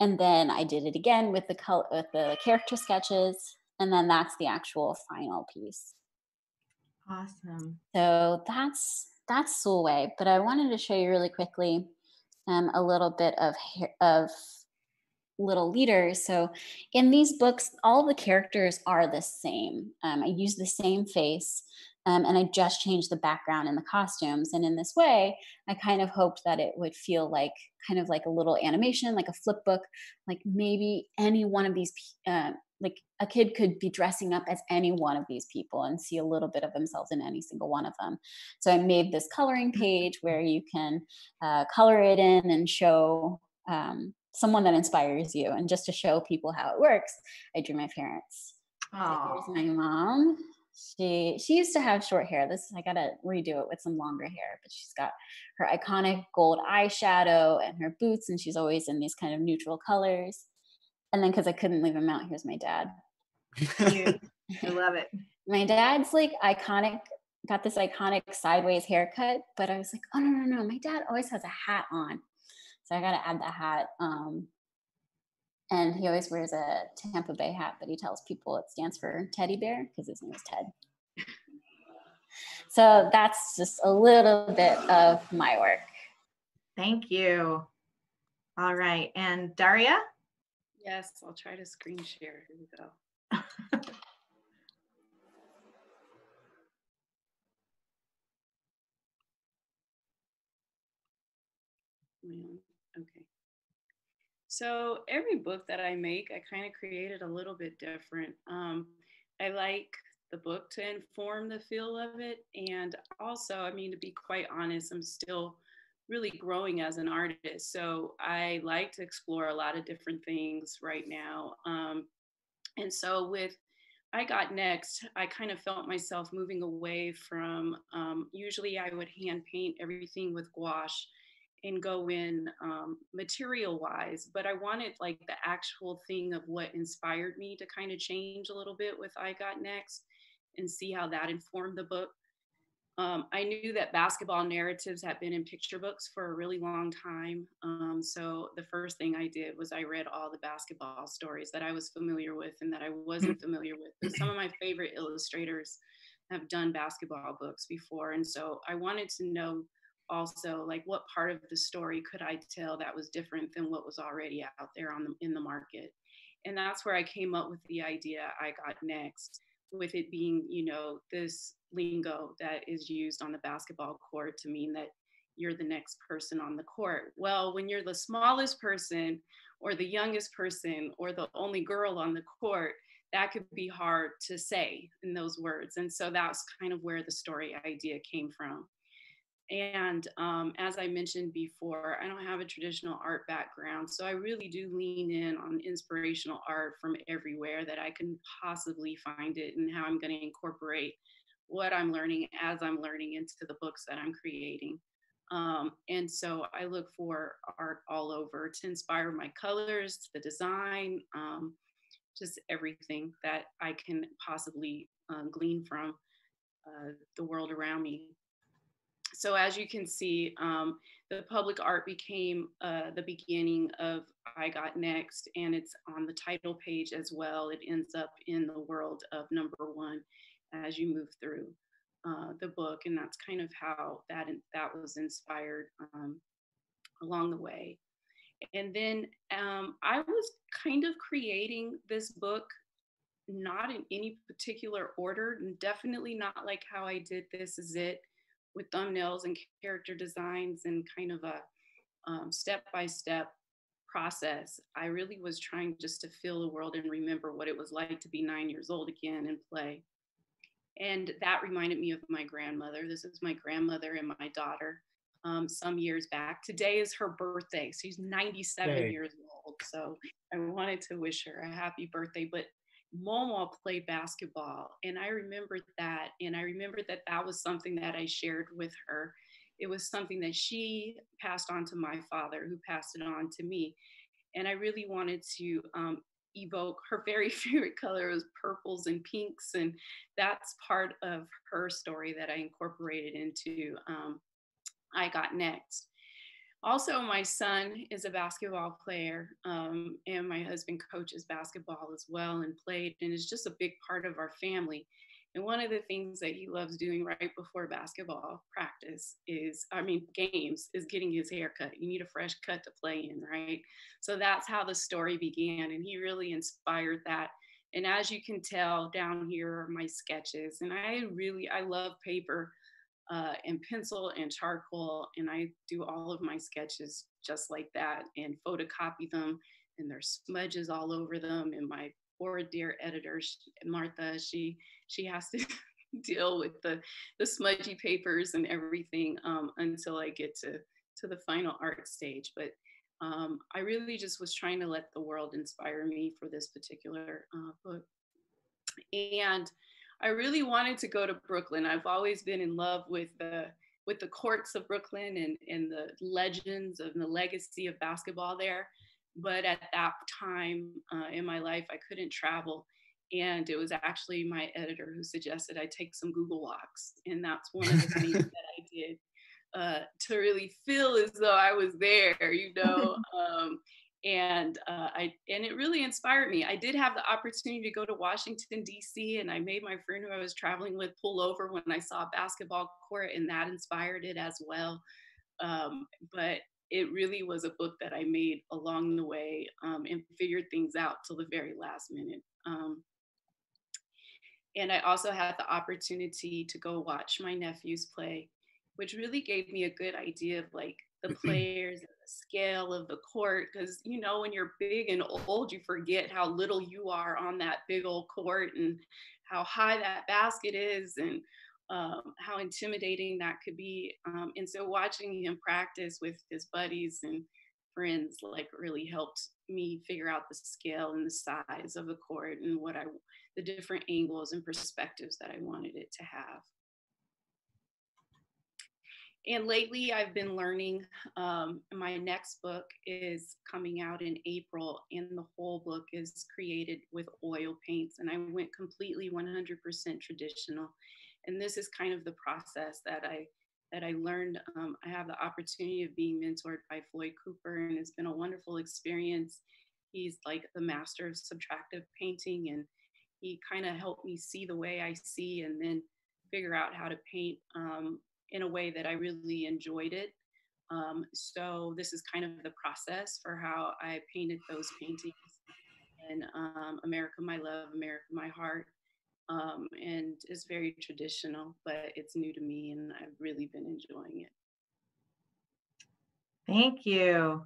and then I did it again with the color with the character sketches, and then that's the actual final piece. Awesome. So that's that's Sulwe, but I wanted to show you really quickly um, a little bit of of little leaders. So in these books, all the characters are the same. Um, I use the same face. Um, and I just changed the background and the costumes. And in this way, I kind of hoped that it would feel like kind of like a little animation, like a flip book, like maybe any one of these, uh, like a kid could be dressing up as any one of these people and see a little bit of themselves in any single one of them. So I made this coloring page where you can uh, color it in and show um, someone that inspires you. And just to show people how it works, I drew my parents. So here's my mom she she used to have short hair. This I gotta redo it with some longer hair, but she's got her iconic gold eyeshadow and her boots, and she's always in these kind of neutral colors. And then because I couldn't leave him out, here's my dad. I love it. my dad's like iconic, got this iconic sideways haircut, but I was like, oh no, no, no. My dad always has a hat on. So I gotta add the hat. Um, and he always wears a Tampa Bay hat, but he tells people it stands for teddy bear because his name is Ted. So that's just a little bit of my work. Thank you. All right. And Daria? Yes, I'll try to screen share. Here we go. So every book that I make, I kind of created a little bit different. Um, I like the book to inform the feel of it. And also, I mean, to be quite honest, I'm still really growing as an artist. So I like to explore a lot of different things right now. Um, and so with I Got Next, I kind of felt myself moving away from, um, usually I would hand paint everything with gouache and go in um, material wise, but I wanted like the actual thing of what inspired me to kind of change a little bit with I Got Next and see how that informed the book. Um, I knew that basketball narratives had been in picture books for a really long time. Um, so the first thing I did was I read all the basketball stories that I was familiar with and that I wasn't familiar with. And some of my favorite illustrators have done basketball books before. And so I wanted to know also like what part of the story could I tell that was different than what was already out there on the, in the market. And that's where I came up with the idea I got next with it being, you know, this lingo that is used on the basketball court to mean that you're the next person on the court. Well, when you're the smallest person or the youngest person or the only girl on the court, that could be hard to say in those words. And so that's kind of where the story idea came from. And um, as I mentioned before, I don't have a traditional art background. So I really do lean in on inspirational art from everywhere that I can possibly find it and how I'm going to incorporate what I'm learning as I'm learning into the books that I'm creating. Um, and so I look for art all over to inspire my colors, the design, um, just everything that I can possibly uh, glean from uh, the world around me so as you can see, um, the public art became uh, the beginning of I Got Next, and it's on the title page as well. It ends up in the world of number one as you move through uh, the book, and that's kind of how that that was inspired um, along the way. And then um, I was kind of creating this book not in any particular order, and definitely not like how I did This Is It with thumbnails and character designs and kind of a step by step process. I really was trying just to feel the world and remember what it was like to be nine years old again and play. And that reminded me of my grandmother. This is my grandmother and my daughter um, some years back. Today is her birthday. She's 97 hey. years old. So I wanted to wish her a happy birthday. But Momo played basketball. And I remembered that. And I remembered that that was something that I shared with her. It was something that she passed on to my father, who passed it on to me. And I really wanted to um, evoke her very favorite color was purples and pinks. And that's part of her story that I incorporated into um, I Got Next also my son is a basketball player um, and my husband coaches basketball as well and played and is just a big part of our family. And one of the things that he loves doing right before basketball practice is i mean games is getting his hair cut. You need a fresh cut to play in right? So that's how the story began and he really inspired that. And as you can tell down here are my sketches and i really i love paper uh, and pencil and charcoal. And I do all of my sketches just like that and photocopy them. And there's smudges all over them. And my poor dear editor, Martha, she she has to deal with the the smudgy papers and everything um, until I get to to the final art stage. But um, I really just was trying to let the world inspire me for this particular uh, book. And I really wanted to go to Brooklyn. I've always been in love with the with the courts of Brooklyn and, and the legends and the legacy of basketball there. But at that time uh, in my life, I couldn't travel. And it was actually my editor who suggested I take some Google Walks. And that's one of the things that I did uh, to really feel as though I was there, you know. Um, and uh, I and it really inspired me. I did have the opportunity to go to Washington D.C. and I made my friend who I was traveling with pull over when I saw a basketball court, and that inspired it as well. Um, but it really was a book that I made along the way um, and figured things out till the very last minute. Um, and I also had the opportunity to go watch my nephews play, which really gave me a good idea of like the players scale of the court because you know when you're big and old you forget how little you are on that big old court and how high that basket is and um, how intimidating that could be um, and so watching him practice with his buddies and friends like really helped me figure out the scale and the size of the court and what i the different angles and perspectives that i wanted it to have and lately I've been learning. Um, my next book is coming out in April, and the whole book is created with oil paints. And I went completely 100% traditional. And this is kind of the process that I that I learned. Um, I have the opportunity of being mentored by Floyd Cooper, and it's been a wonderful experience. He's like the master of subtractive painting, and he kind of helped me see the way I see, and then figure out how to paint um, in a way that I really enjoyed it. Um, so this is kind of the process for how I painted those paintings and um, America My Love, America My Heart. Um, and it's very traditional, but it's new to me and I've really been enjoying it. Thank you.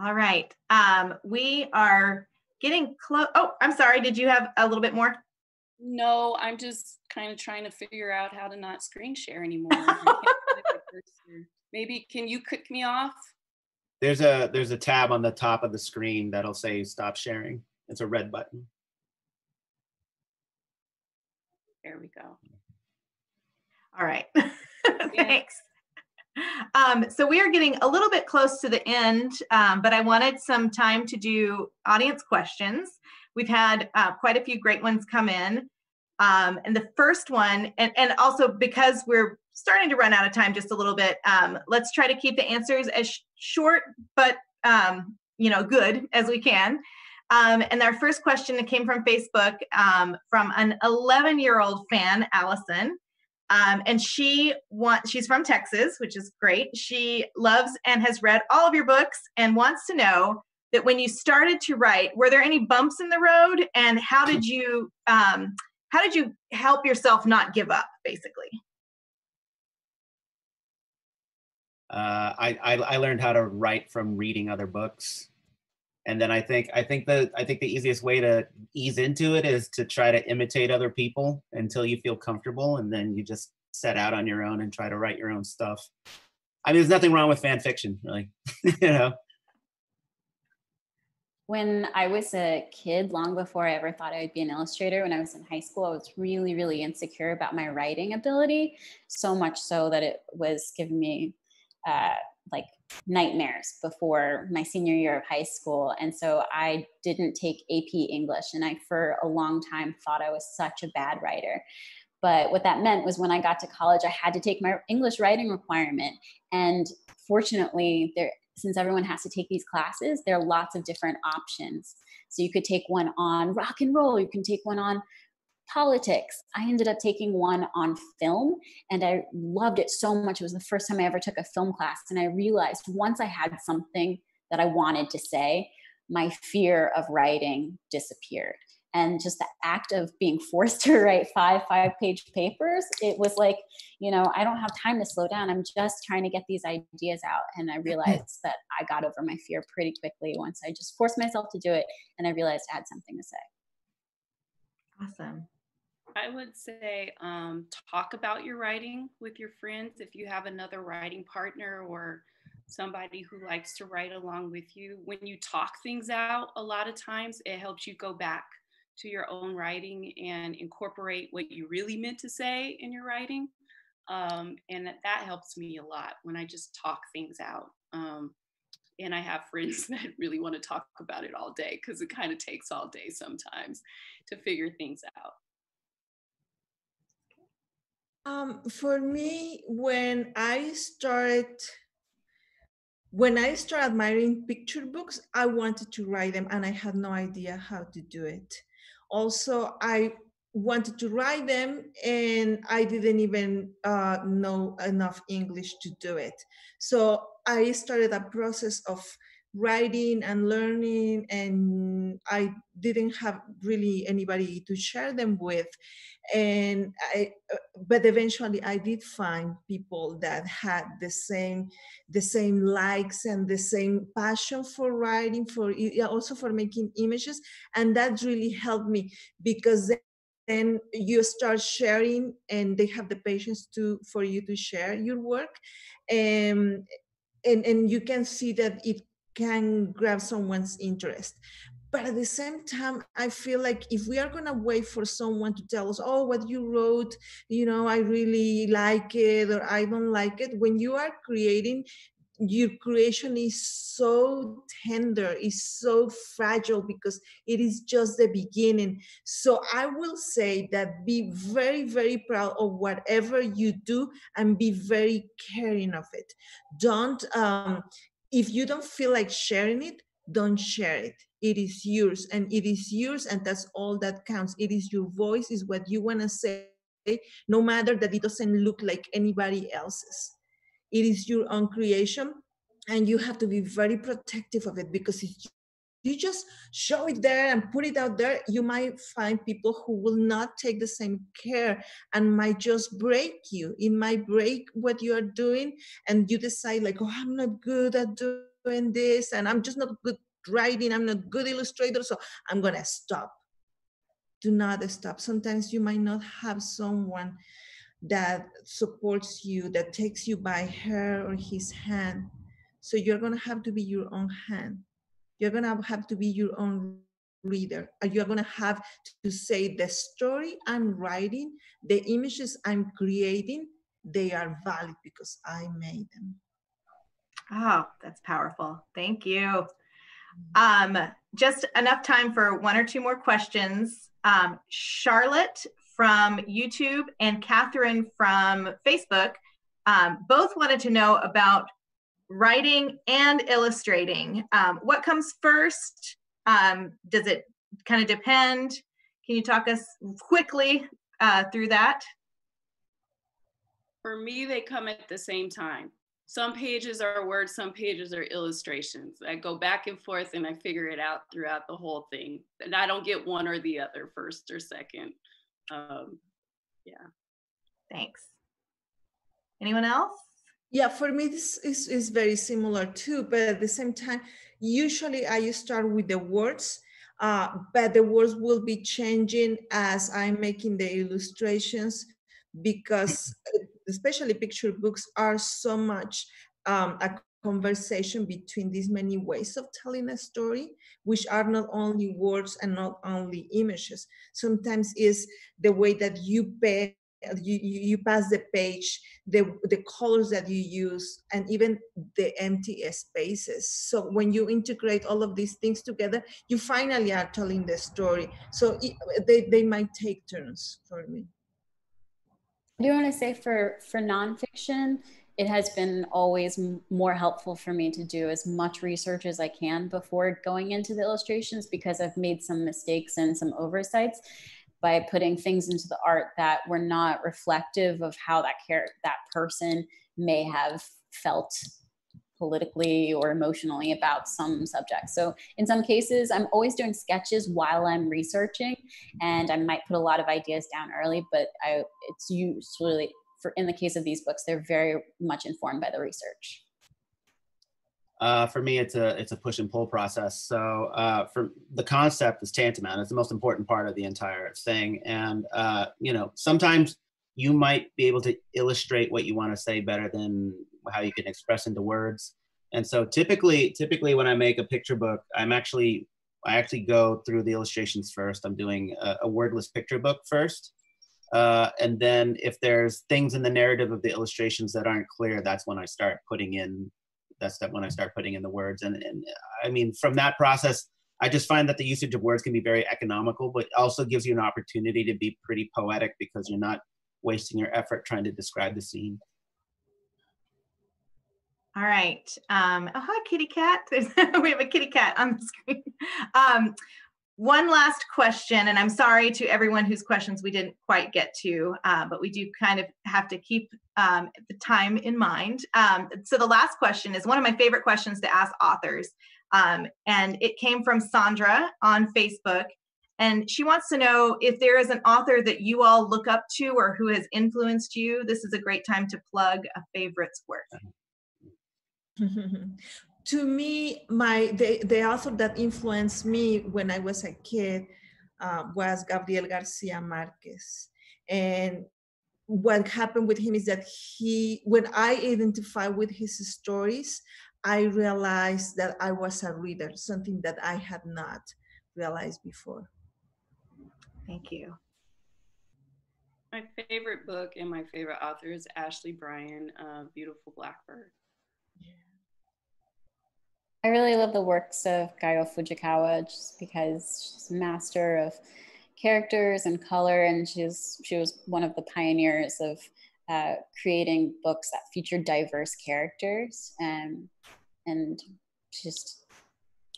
All right. Um, we are getting close. Oh, I'm sorry. Did you have a little bit more? No, I'm just kind of trying to figure out how to not screen share anymore. Maybe can you kick me off? There's a there's a tab on the top of the screen that'll say stop sharing. It's a red button. There we go. All right. Thanks. Um, so we are getting a little bit close to the end, um, but I wanted some time to do audience questions. We've had uh, quite a few great ones come in. Um, and the first one, and, and also because we're starting to run out of time just a little bit, um, let's try to keep the answers as sh short but um, you know good as we can. Um, and our first question came from Facebook um, from an 11 year old fan, Allison. Um, and she wants, she's from Texas, which is great. She loves and has read all of your books and wants to know that when you started to write, were there any bumps in the road and how did you, um, how did you help yourself not give up basically? Uh, I, I, I learned how to write from reading other books and then I think I think the I think the easiest way to ease into it is to try to imitate other people until you feel comfortable, and then you just set out on your own and try to write your own stuff. I mean, there's nothing wrong with fan fiction, really. you know. When I was a kid, long before I ever thought I would be an illustrator, when I was in high school, I was really, really insecure about my writing ability. So much so that it was giving me uh, like nightmares before my senior year of high school. And so I didn't take AP English. And I, for a long time, thought I was such a bad writer. But what that meant was when I got to college, I had to take my English writing requirement. And fortunately, there, since everyone has to take these classes, there are lots of different options. So you could take one on rock and roll, you can take one on politics. I ended up taking one on film and I loved it so much. It was the first time I ever took a film class. And I realized once I had something that I wanted to say, my fear of writing disappeared. And just the act of being forced to write five five page papers, it was like, you know, I don't have time to slow down. I'm just trying to get these ideas out. And I realized that I got over my fear pretty quickly once I just forced myself to do it and I realized I had something to say. Awesome. I would say um, talk about your writing with your friends. If you have another writing partner or somebody who likes to write along with you, when you talk things out, a lot of times it helps you go back to your own writing and incorporate what you really meant to say in your writing. Um, and that helps me a lot when I just talk things out. Um, and I have friends that really want to talk about it all day because it kind of takes all day sometimes to figure things out. Um, for me, when I started, when I started admiring picture books, I wanted to write them and I had no idea how to do it. Also, I wanted to write them and I didn't even uh, know enough English to do it. So I started a process of writing and learning and i didn't have really anybody to share them with. And i but eventually i did find people that had the same the same likes and the same passion for writing for also for making images. And that really helped me because then you start sharing and they have the patience to for you to share your work. And and, and you can see that it can grab someone's interest. But at the same time i feel like if we are going to wait for someone to tell us oh what you wrote you know i really like it or i don't like it when you are creating your creation is so tender is so fragile because it is just the beginning. So i will say that be very very proud of whatever you do and be very caring of it. Don't um, if you don't feel like sharing it don't share it. It is yours and it is yours and that's all that counts. It is your voice is what you want to say no matter that it doesn't look like anybody else's. It is your own creation and you have to be very protective of it because if you just show it there and put it out there. You might find people who will not take the same care and might just break you. It might break what you are doing and you decide like oh i'm not good at doing this and i'm just not good writing. I'm not good illustrator so i'm gonna stop. Do not stop. Sometimes you might not have someone that supports you, that takes you by her or his hand. So you're to have to be your own hand. You're going to have to be your own reader. You're going to have to say the story I'm writing, the images I'm creating, they are valid because I made them. Oh, that's powerful. Thank you. Um, just enough time for one or two more questions. Um, Charlotte from YouTube and Catherine from Facebook um, both wanted to know about writing and illustrating. Um, what comes first? Um, does it kind of depend? Can you talk us quickly uh, through that? For me, they come at the same time. Some pages are words, some pages are illustrations. I go back and forth and I figure it out throughout the whole thing. And I don't get one or the other, first or second. Um, yeah. Thanks. Anyone else? Yeah, for me, this is, is very similar too, but at the same time, usually I start with the words, uh, but the words will be changing as I'm making the illustrations because especially picture books are so much um, a conversation between these many ways of telling a story which are not only words and not only images. Sometimes is the way that you pay Uh, you, you pass the page, the, the colors that you use, and even the empty spaces. So when you integrate all of these things together, you finally are telling the story. So it, they, they might take turns for me. I do want to say for for nonfiction, it has been always more helpful for me to do as much research as I can before going into the illustrations because I've made some mistakes and some oversights by putting things into the art that were not reflective of how that character that person may have felt politically or emotionally about some subject. So in some cases, I'm always doing sketches while I'm researching, and I might put a lot of ideas down early, but I, it's usually for in the case of these books, they're very much informed by the research. Uh, for me, it's a it's a push and pull process. So uh, for the concept is tantamount. It's the most important part of the entire thing. And uh, you know, sometimes you might be able to illustrate what you want to say better than how you can express into words. And so typically, typically when I make a picture book, I'm actually I actually go through the illustrations first. I'm doing a, a wordless picture book first. Uh, and then if there's things in the narrative of the illustrations that aren't clear, that's when I start putting in that's that when I start putting in the words. And, and I mean, from that process, I just find that the usage of words can be very economical, but also gives you an opportunity to be pretty poetic because you're not wasting your effort trying to describe the scene. All right. Um, oh, hi, kitty cat. we have a kitty cat on the screen. Um, one last question, and I'm sorry to everyone whose questions we didn't quite get to, uh, but we do kind of have to keep um, the time in mind. Um, so the last question is one of my favorite questions to ask authors, um, and it came from Sandra on Facebook. And she wants to know if there is an author that you all look up to or who has influenced you. This is a great time to plug a favorite's work. to me, my the, the author that influenced me when I was a kid uh, was Gabriel Garcia Marquez. And what happened with him is that he, when I identified with his stories, I realized that I was a reader, something that I had not realized before. Thank you. My favorite book and my favorite author is Ashley Bryan, uh, Beautiful Blackbird. I really love the works of Gyo Fujikawa just because she's a master of characters and color, and she's she was one of the pioneers of uh, creating books that feature diverse characters, and and just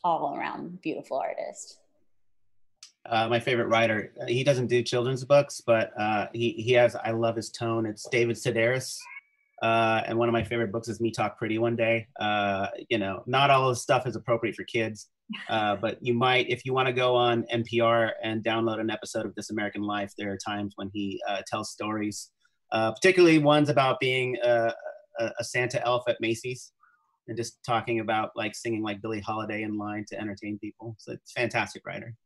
all around beautiful artist. Uh, my favorite writer. He doesn't do children's books, but uh, he he has. I love his tone. It's David Sedaris. Uh, and one of my favorite books is Me Talk Pretty One Day. Uh, you know, not all of the stuff is appropriate for kids, uh, but you might, if you want to go on NPR and download an episode of This American Life, there are times when he uh, tells stories, uh, particularly ones about being a, a, Santa elf at Macy's and just talking about like singing like Billie Holiday in line to entertain people. So it's fantastic writer.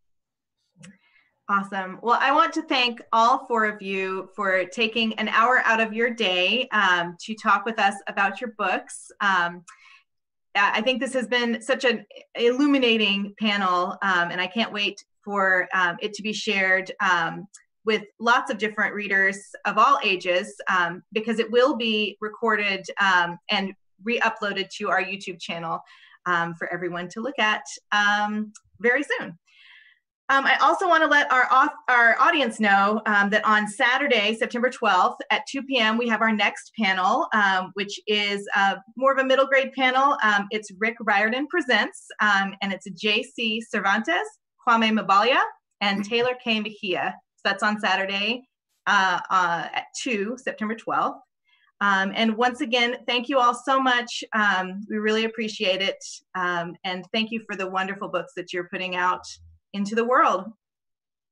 Awesome. Well, I want to thank all four of you for taking an hour out of your day um, to talk with us about your books. Um, I think this has been such an illuminating panel, um, and I can't wait for um, it to be shared um, with lots of different readers of all ages um, because it will be recorded and re-uploaded to our YouTube channel for everyone to look at very soon. Um, I also want to let our, our audience know um, that on Saturday, September 12th at 2 p.m., we have our next panel, um, which is uh, more of a middle grade panel. Um, it's Rick Riordan Presents, um, and it's J.C. Cervantes, Kwame Mbalia, and Tehlor Kay Mejia. So that's on Saturday uh, uh, at 2, September 12th. Um, and once again, thank you all so much. we really appreciate it. and thank you for the wonderful books that you're putting out into the world.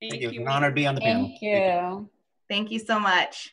Thank, Thank you. you. An honor to be on the panel. Thank you. Thank you so much.